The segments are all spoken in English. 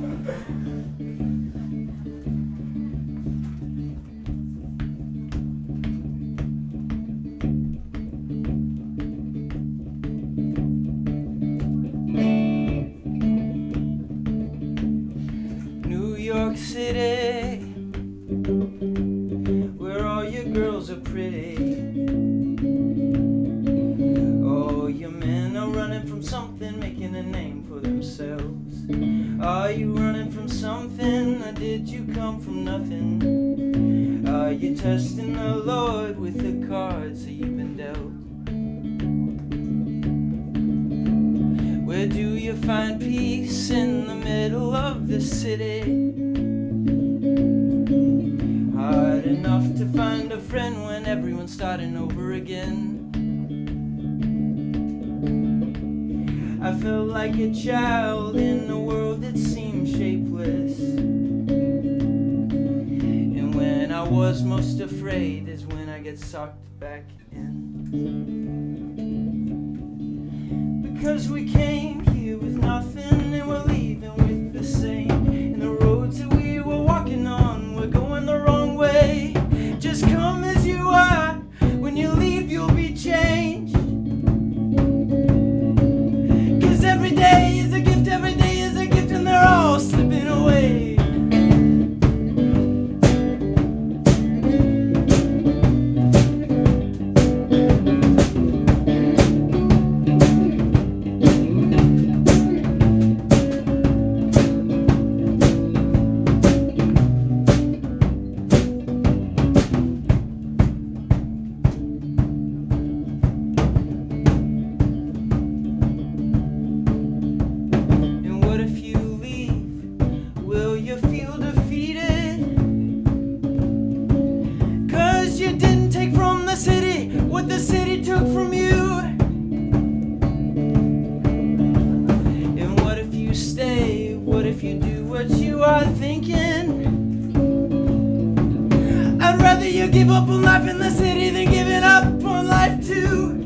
New York City, where all your girls are pretty. Oh, your men are running from something, making a name for themselves. Are you running from something, or did you come from nothing? Are you testing the Lord with the cards that you've been dealt? Where do you find peace in the middle of the city? I felt like a child in a world that seemed shapeless. And when I was most afraid is when I get sucked back in. Because we came here with nothing and we're leaving with the same. If you do what you are thinking? I'd rather you give up on life in the city than giving up on life too.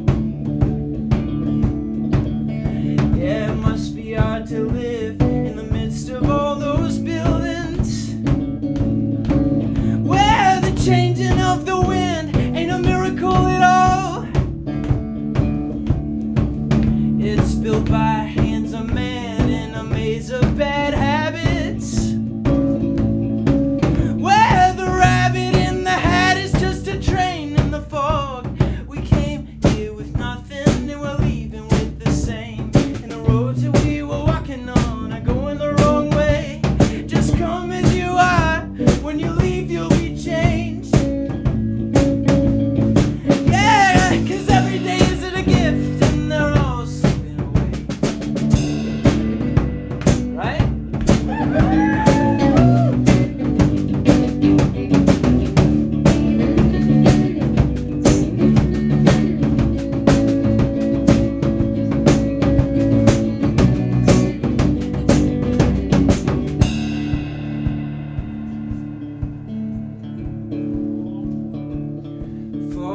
Yeah, it must be hard to live in the midst of all those buildings. Where the changing of the wind ain't a miracle at all. It's built by hands of man in a maze of bad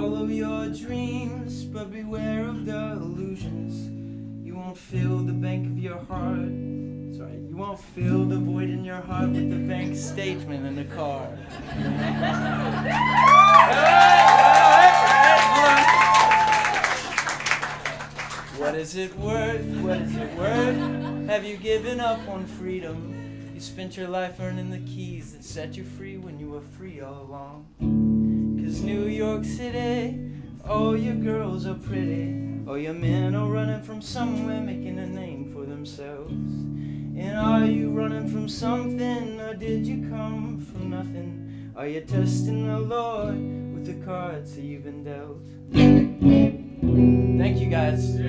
Follow your dreams, but beware of the illusions. You won't fill the bank of your heart. Sorry, you won't fill the void in your heart with the bank statement in the car. What is it worth? What is it worth? Have you given up on freedom? You spent your life earning the keys that set you free when you were free all along. Cause New York City, all your girls are pretty. All your men are running from somewhere, making a name for themselves. And are you running from something, or did you come from nothing? Are you testing the Lord with the cards that you've been dealt? Thank you guys.